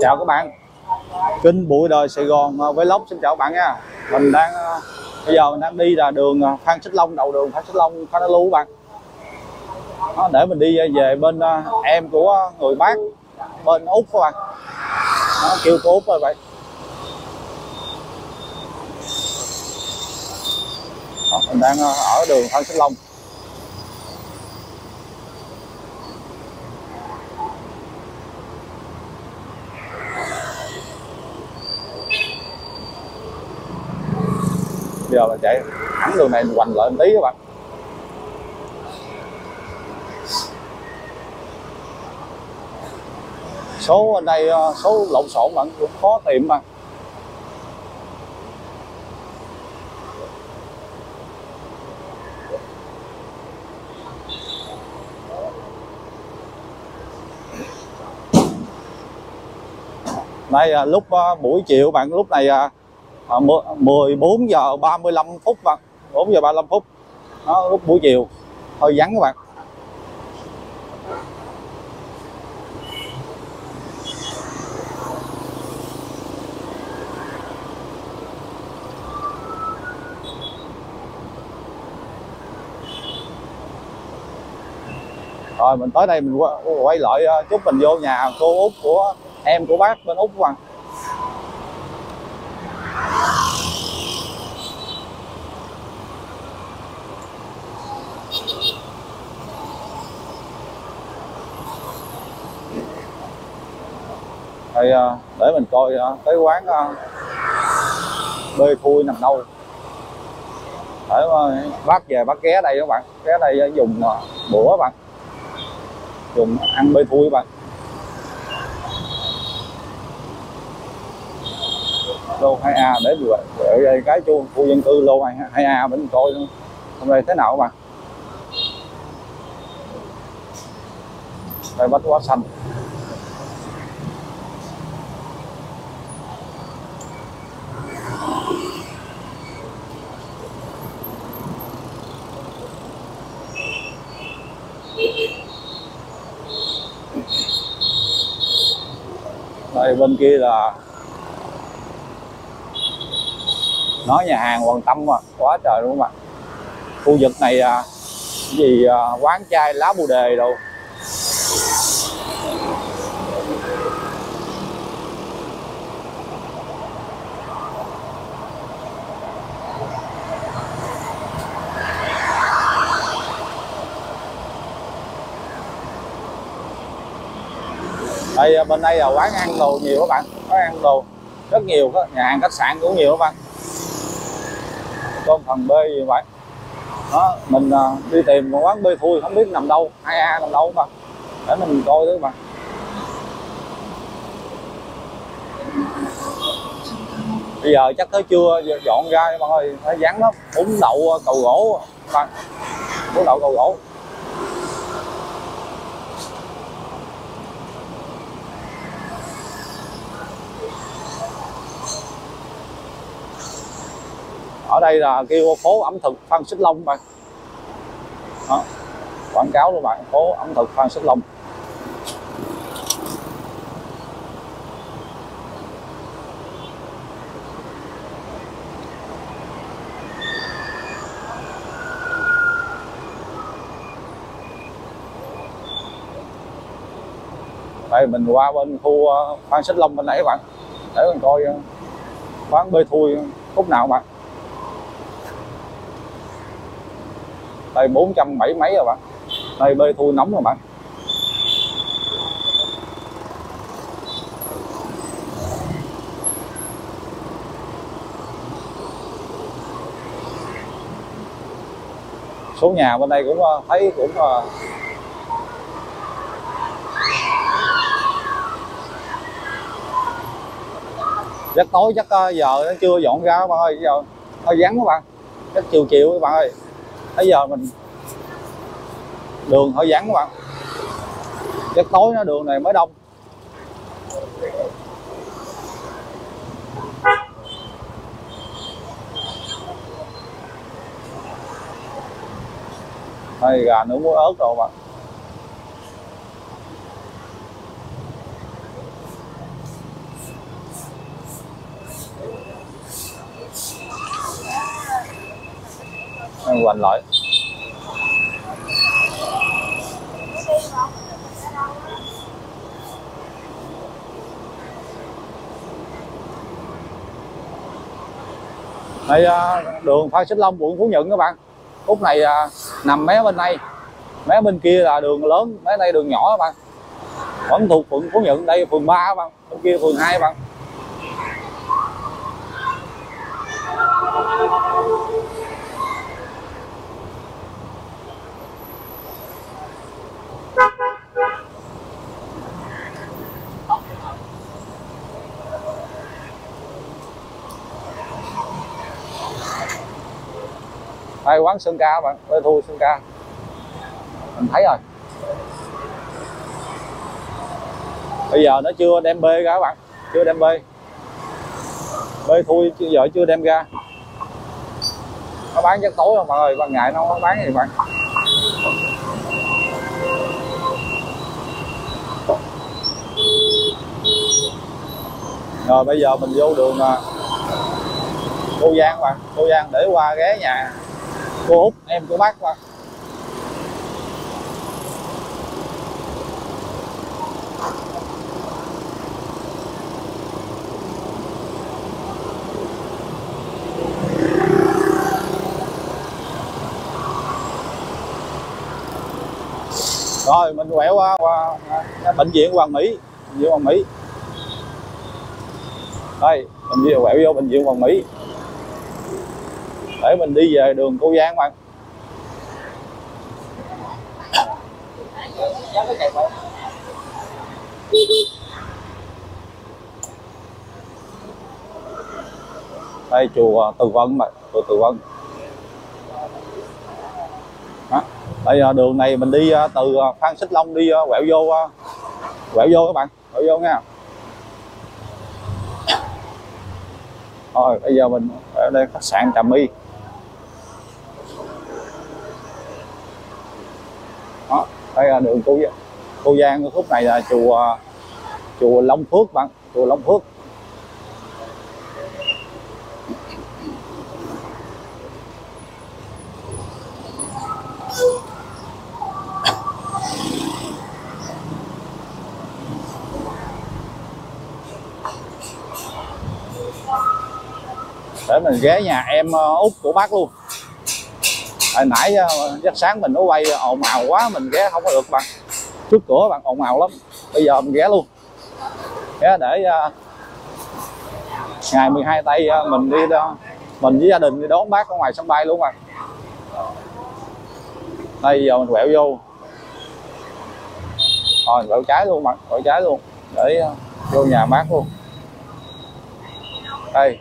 chào các bạn. Kinh bụi đời Sài Gòn ờ, Vlog xin chào các bạn nha. Mình đang à, bây giờ mình đang đi là đường à, Phan Xích Long đầu đường Phan Xích Long Phan lưu các bạn. Đó, để mình đi về bên em của người bác bên út các bạn. Đó, kêu cô út rồi vậy. Đó, mình đang ở đường Phan Xích Long. Giờ là chạy thẳng đường này hoành lại một tí các bạn. Số ở đây ờ, số lộn xộn bạn, cũng khó tìm mà. Đây ờ, lúc ờ, buổi chiều bạn, lúc này À, 14 giờ 35 phút bạn. 4 giờ 35 phút. Đó, lúc buổi chiều. Hơi vắng các bạn. Rồi mình tới đây mình qua- quay lại à, chút mình vô nhà cô út của em của bác bên út các bạn. Đây, ờ, để mình coi ờ, cái quán ờ, bê thui nằm đâu. Để ờ, bác về bác ghé đây các bạn ghé đây dùng bữa các bạn. Dùng ăn bê thui các bạn. Lô 2A để vừa để đây cái chuông khu dân cư lô 2A để mình coi hôm nay thế nào các bạn? Đây bách quá xanh. Đây bên kia là nói nhà hàng Hoàng Tâm mà quá trời luôn mà khu vực này à, gì à, quán chai lá bồ đề đâu đây à, bên đây là quán ăn đồ nhiều các bạn. Quán ăn đồ rất nhiều các nhà hàng khách sạn cũng nhiều các bạn. Tôm phần b gì vậy? Đó mình uh, đi tìm một quán b thui không biết nằm đâu. Hai a nằm đâu các bạn, để mình coi thứ mà bây giờ chắc tới trưa dọn ra các bạn ơi nó vắng lắm. Bún đậu à, cầu gỗ các bạn. Bún đậu cầu gỗ. Ở đây là kêu phố ẩm thực Phan Xích Long bạn. Đó. quảng cáo luôn bạn, phố ẩm thực Phan Xích Long. Đây, mình qua bên khu ờ, Phan Xích Long bên nãy các bạn. Để mình coi ờ, quán bê thui ờ, khúc nào bạn. Đây 470 mấy rồi bạn? Đây bê thui nóng rồi bạn. Số nhà bên đây cũng ờ, thấy cũng ờ, chắc tối, chắc ờ, giờ nó chưa dọn ra các bạn ơi, giờ hơi vắng các bạn. Chắc chiều chiều các bạn ơi bây giờ mình đường hơi vắng các bạn chắc tối nó đường này mới đông. Đây gà nướng muối ớt rồi bạn ăn hoành lại. Đây à, đường Phan Xích Long, quận Phú Nhuận các bạn. Khúc này à, nằm mé bên đây. Mé bên kia là đường lớn, mé đây đường nhỏ các bạn. Vẫn thuộc quận Phú Nhuận, đây phường 3 các bạn, bên kia phường 2 các bạn. Đây quán sơn ca bạn? Đây thu sơn ca? Mình thấy rồi. Bây giờ nó chưa đem bê ra các bạn. Chưa đem bê. Bê thui chưa giờ chưa đem ra. Nó bán chắc tối không bạn ơi. Ban ngày nó bán gì bạn rồi bây giờ mình vô đường à, cô Giang bạn cô Giang để qua ghé nhà cô út em của bác qua rồi mình quẹo qua, qua bệnh viện Hoàng Mỹ bệnh viện Hoàng Mỹ. Đây mình đi quẹo vô bệnh viện Hoàng Mỹ để mình đi về đường Cô Giang bạn. Đây, chùa Từ Vân mà chùa Từ Vân. Đó. đây à, đường này mình đi à, từ à, Phan Xích Long đi quẹo vô quẹo vô các bạn, quẹo vô nha. Rồi bây giờ mình ở đây khách sạn Trà My. Phải à, đường cô cô Giang khúc này là chùa à, chùa Long Phước bạn, chùa Long Phước. Để mình ghé nhà em à, út của bác luôn hồi nãy ờ, giấc sáng mình nó quay ồn ào quá, mình ghé không có được bạn. Trước cửa bạn ồn ào lắm, bây giờ mình ghé luôn. Ghé để ờ, ngày 12 tây ờ, mình đi đó mình với gia đình đi đón bác ở ngoài sân bay luôn bạn. Đây, giờ mình quẹo vô. Rồi quẹo trái luôn bạn, quẹo trái luôn, để vô nhà bác luôn. Đây.